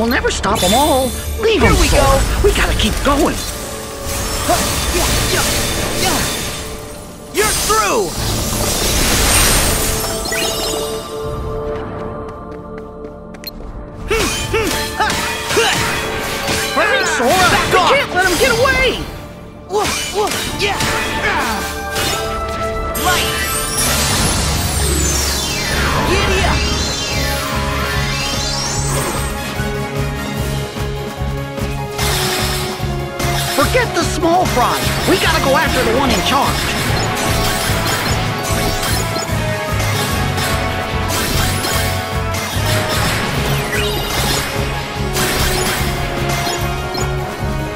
We'll never stop them all! Leave Here them, we Sora! go. We gotta keep going! You're through! Hurry, Sora! back We off. can't let him get away! Yeah! Forget the small fry! We gotta go after the one in charge!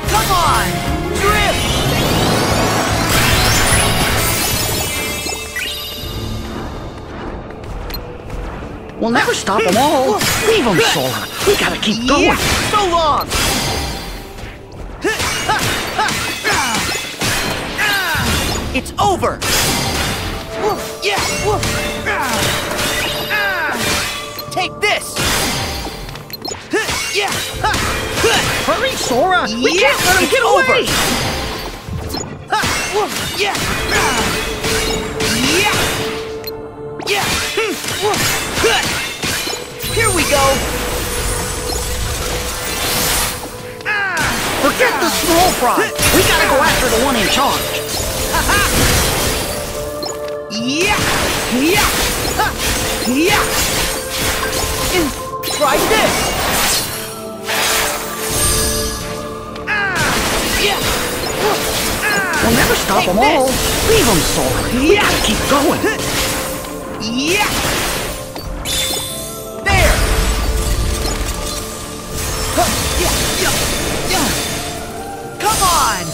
Come on! Drift! We'll never stop them all! Leave them, Sora! We gotta keep going! Yeah! So long! It's over! Woof, Yeah! woof. Take this! Yeah! Hurry, Sora! We Yeah, can't let him get over. Yeah! Yeah! Yeah! Here we go! Forget the small fry! We gotta go after the one in charge! Yeah! Yeah! Yeah! Mm, Try! We'll never stop all! Leave them, Sora! Keep going! Yeah! There! Yeah! Yeah! Yeah! Come on!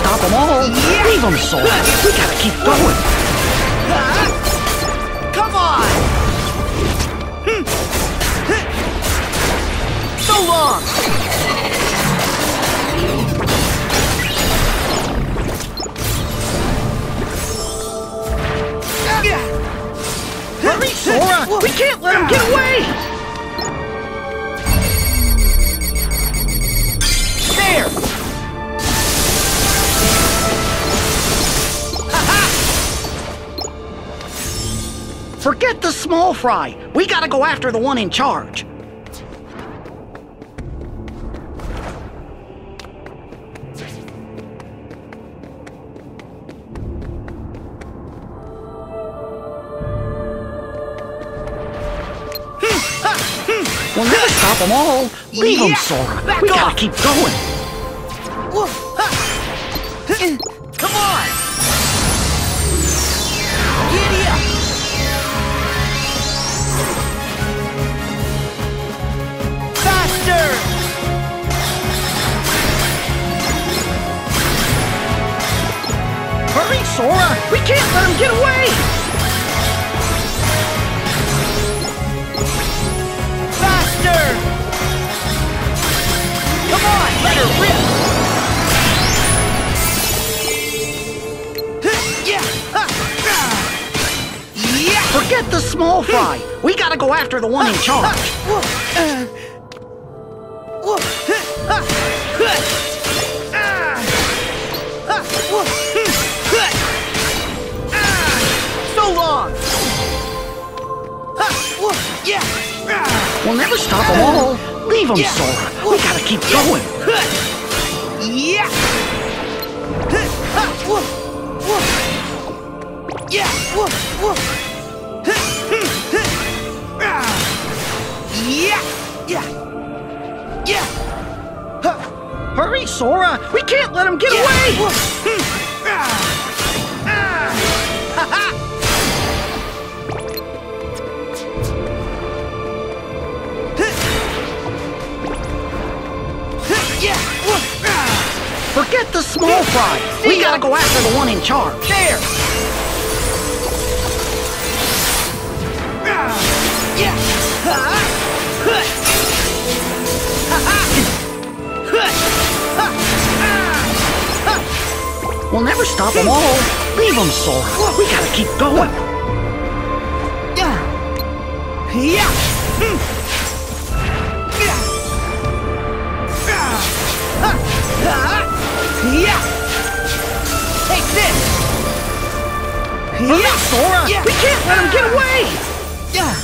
stop them all! Yeah. Leave them, Sora! We gotta keep going! Come on! So long! Hurry, Sora! We can't let him get away! There! Forget the small fry. We gotta go after the one in charge. We'll never stop them all. Leave them, Sora. Back we gotta keep going. Sora! We can't let him get away! Faster! Come on, let her rip! Yeah! Yeah! Forget the small fry. We gotta go after the one in charge. We'll never stop them all. Leave them, Sora. We gotta keep going. Yeah! Yeah! Yeah! Yeah! Hurry, Sora! We can't let him get away! Yeah! Forget the small fry. We gotta go after the one in charge. There! We'll never stop them all. Leave them, Sora. We gotta keep going. Yeah! Yeah! Hmm. Yeah! Take this! Hurry, Sora! Yeah. We can't let him get away! Yeah!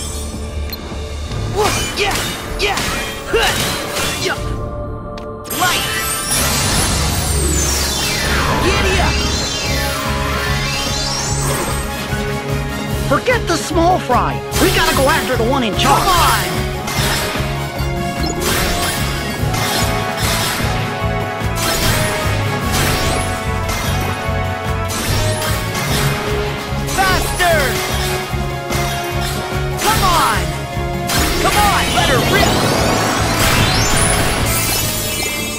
Whoa, Yeah! Yeah! Huh. Yeah! Light! Giddy up! Forget the small fry. We gotta go after the one in Come on! Her rip!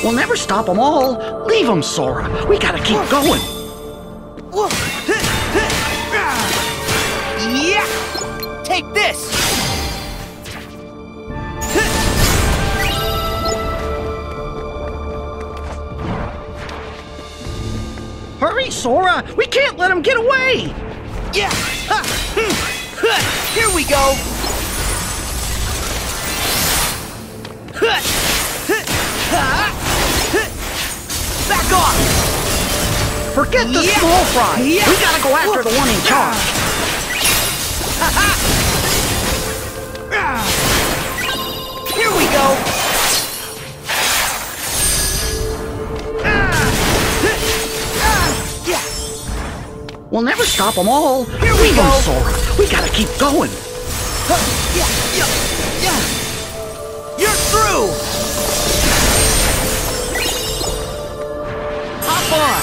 We'll never stop them all. Leave them, Sora. We gotta keep going. Yeah! Take this! Hurry, Sora! We can't let him get away! Yeah! Ha! Hmm. Huh. Here we go! Back off! Forget the Yeah. small fry. Yeah. We gotta go after the one in charge! Here we go! We'll never stop them all. Here we them, go. Sora. We gotta keep going. Yeah! Yeah! Through! Hop on!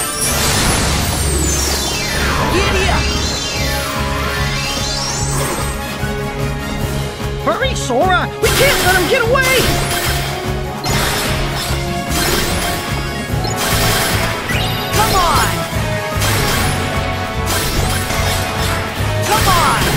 Giddy up! Hurry, Sora! We can't let him get away! Come on! Come on!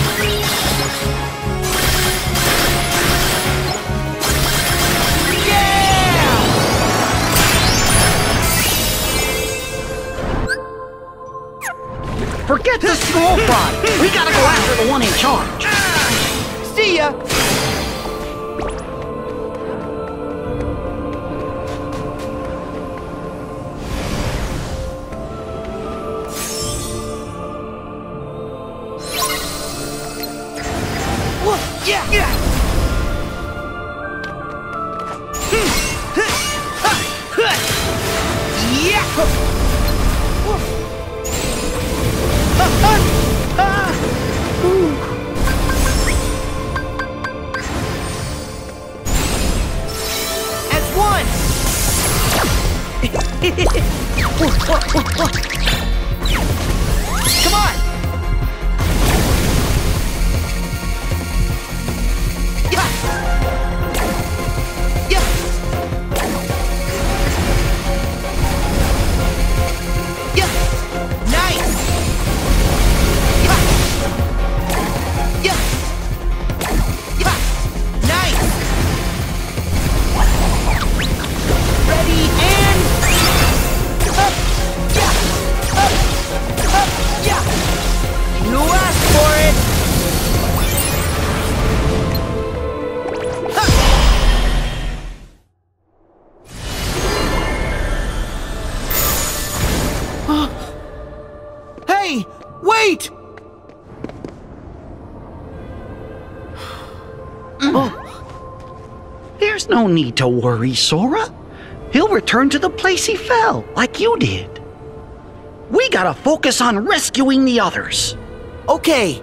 Forget the small fry. We gotta go after the one in charge. See ya! Come on! No need to worry, Sora. He'll return to the place he fell, like you did. We gotta focus on rescuing the others. Okay.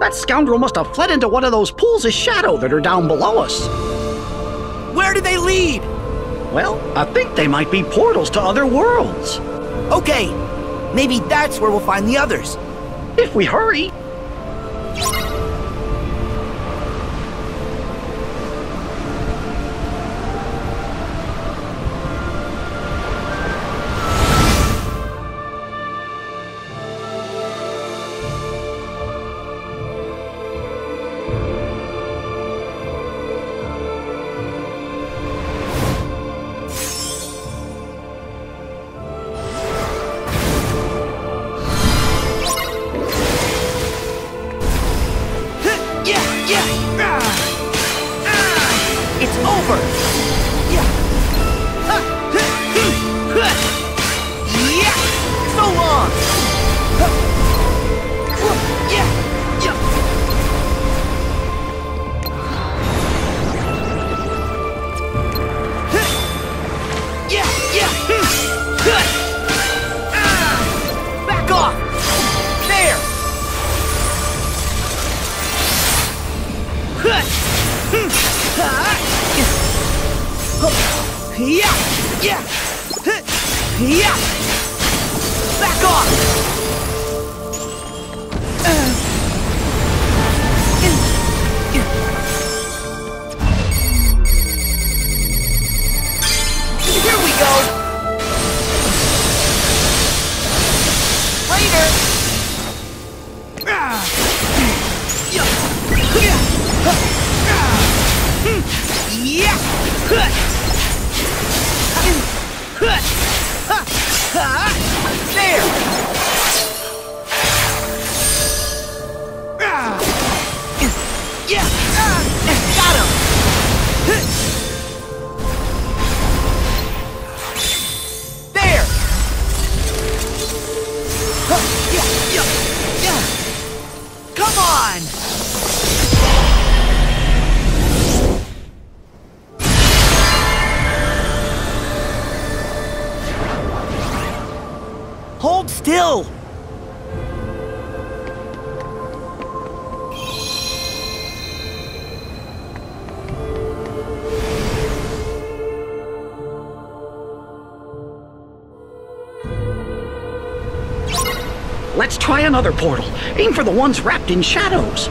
That scoundrel must have fled into one of those pools of shadow that are down below us. Where do they lead? Well, I think they might be portals to other worlds. Okay. Maybe that's where we'll find the others. If we hurry. Another portal. Aim for the ones wrapped in shadows.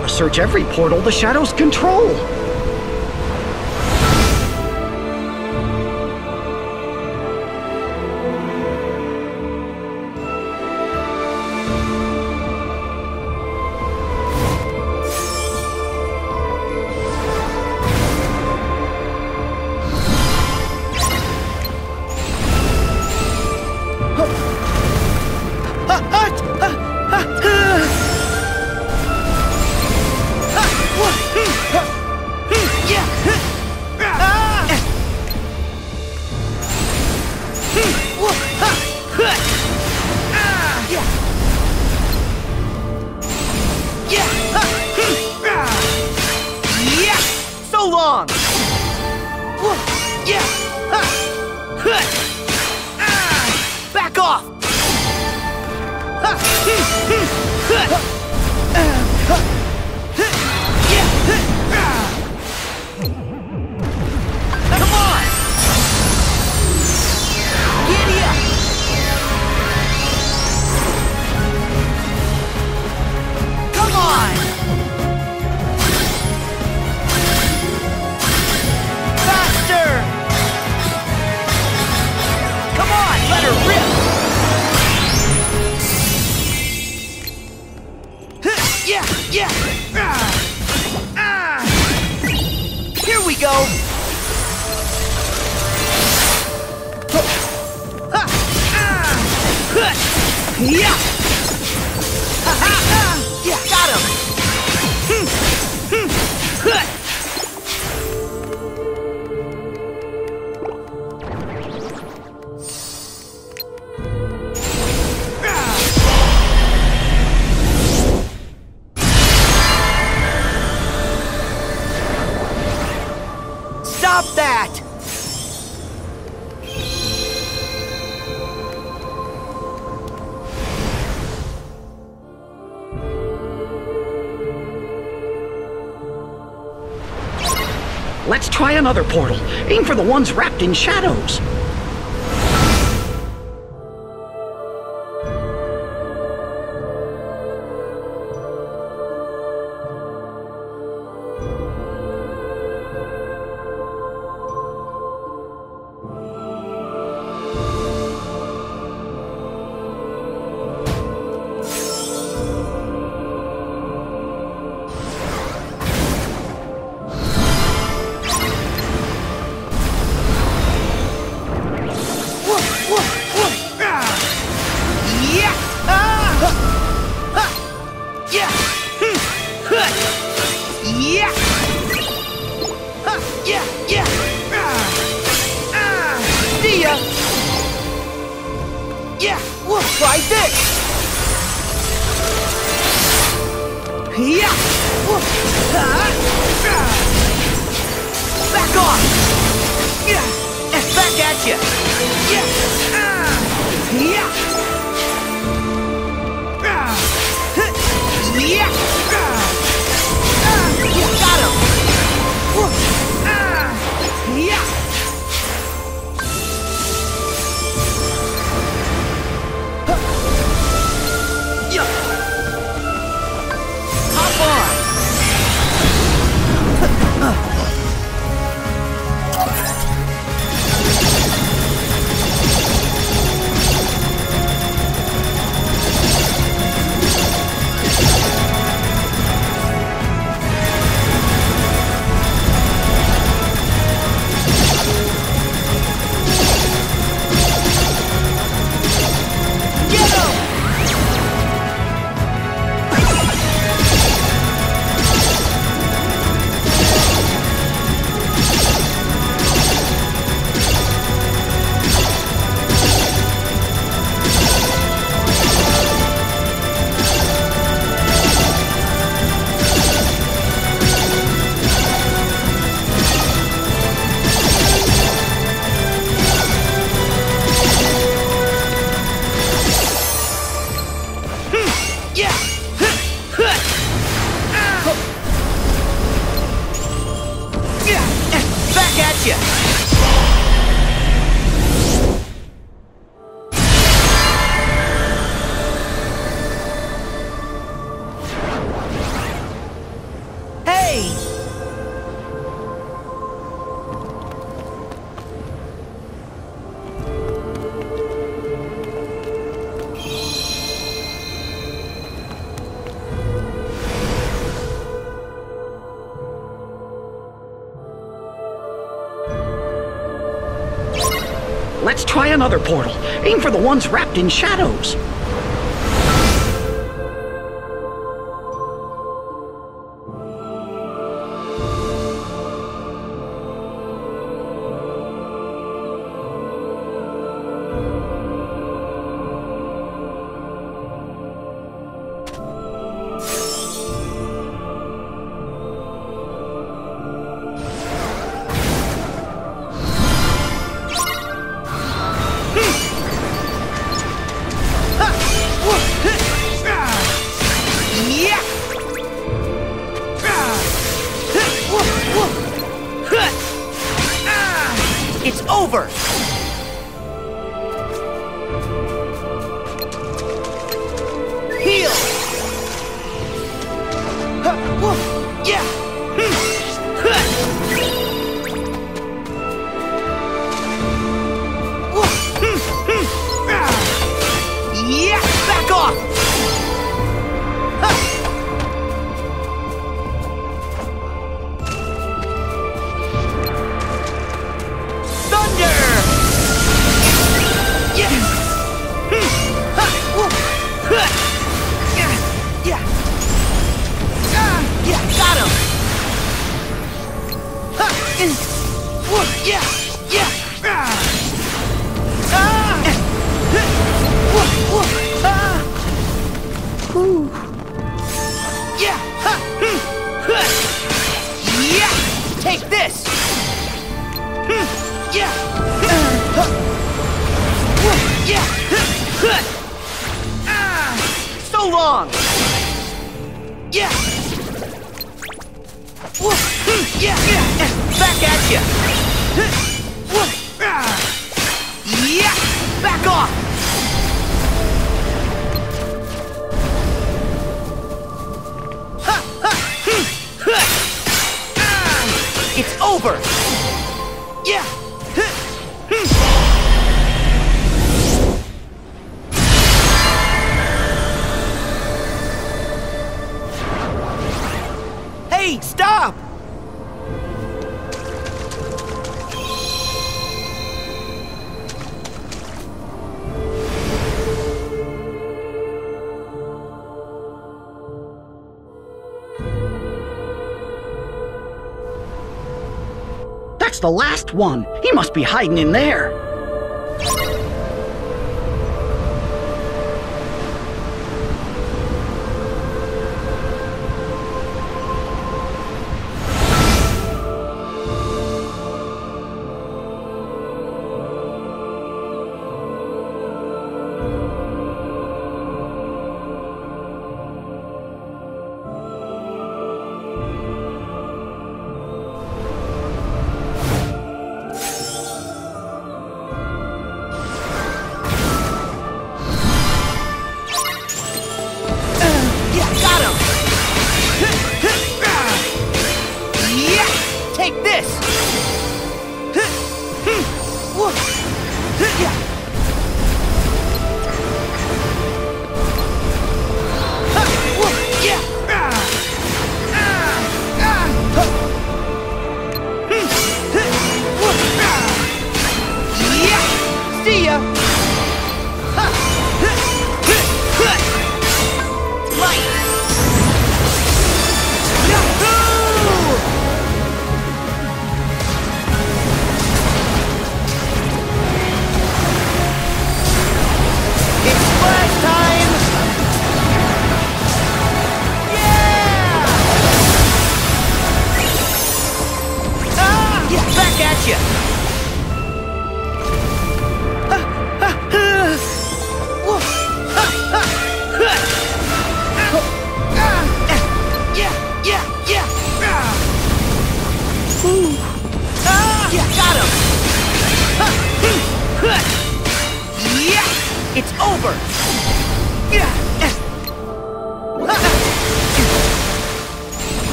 gotta search every portal the shadows control! Let her rip! Yeah, yeah! Ah, ah. Here we go! Ah, yeah! another portal. Aim for the ones wrapped in shadows. Once wrapped in shadows. Yeah! Yeah! Ah! Ooh. Yeah! Yeah! Take this! Yeah! Yeah! So long! Yeah! Yeah, yeah, back at you. Yeah, back off. It's over. Yeah. Stop! That's the last one. He must be hiding in there.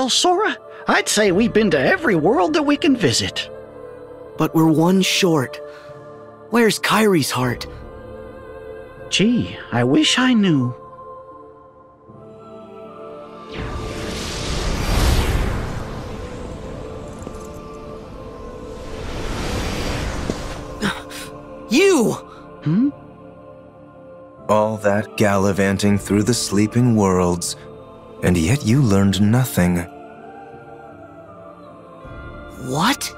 Well, Sora, I'd say we've been to every world that we can visit. But we're one short. Where's Kairi's heart? Gee, I wish I knew. You! Hmm? All that gallivanting through the sleeping worlds, and yet you learned nothing. What?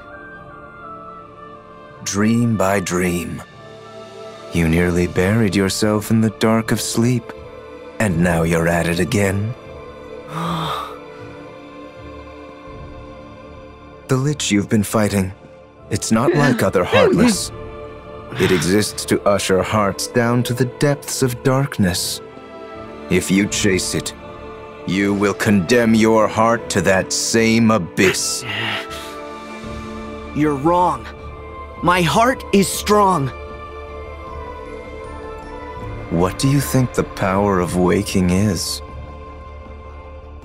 Dream by dream. You nearly buried yourself in the dark of sleep, and now you're at it again. the Lich you've been fighting, it's not like other Heartless. It exists to usher hearts down to the depths of darkness. If you chase it, you will condemn your heart to that same abyss. You're wrong. My heart is strong. What do you think the power of waking is?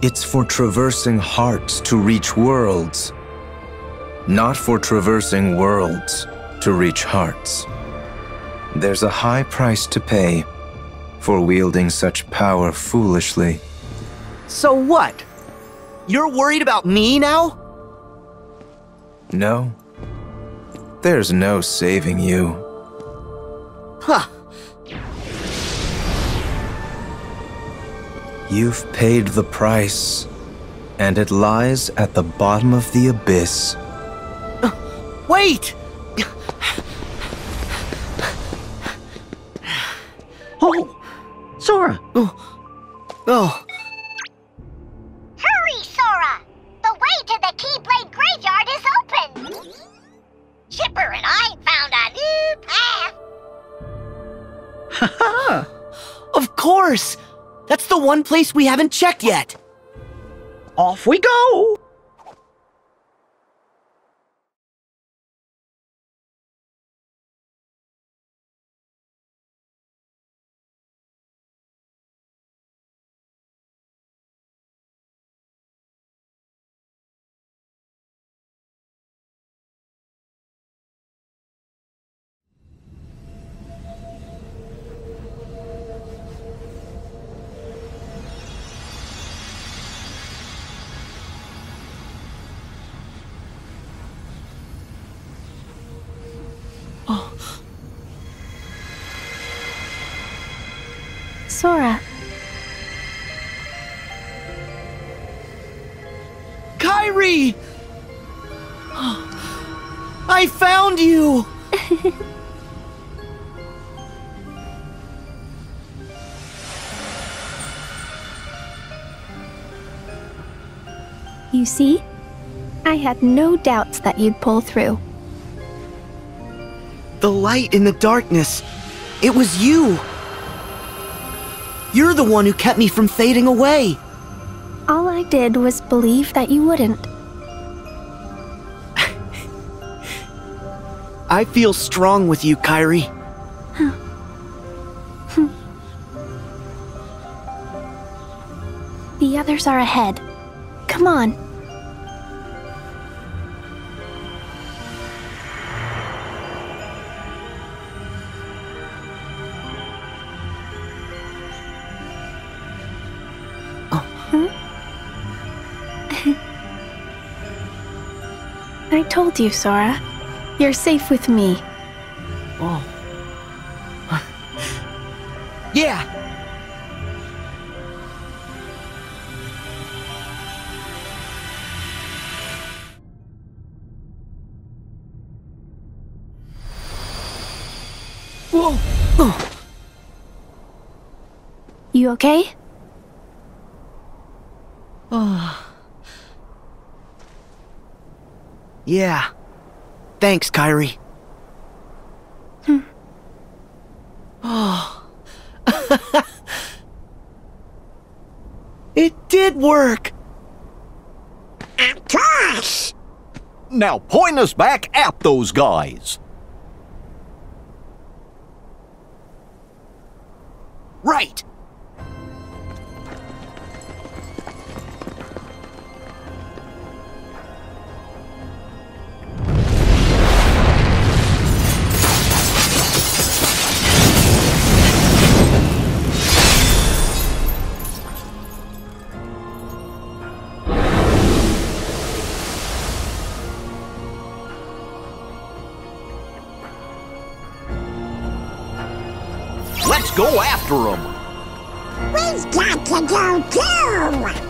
It's for traversing hearts to reach worlds, not for traversing worlds to reach hearts. There's a high price to pay for wielding such power foolishly. So what? You're worried about me now? No. There's no saving you. Huh. You've paid the price, and it lies at the bottom of the abyss. Uh, wait! Oh, Sora, Oh, Hurry, one place we haven't checked yet. off we go. Sora, Kairi! I found you! you see? I had no doubts that you'd pull through. The light in the darkness. It was you! You're the one who kept me from fading away. All I did was believe that you wouldn't. I feel strong with you, Kairi. Hmm. The others are ahead. Come on. I told you, Sora. You're safe with me. Oh. yeah! Whoa! Oh. You okay? Yeah. Thanks, Kairi. Oh. it did work! Gosh! Now point us back at those guys. Go after them. We've got to go too!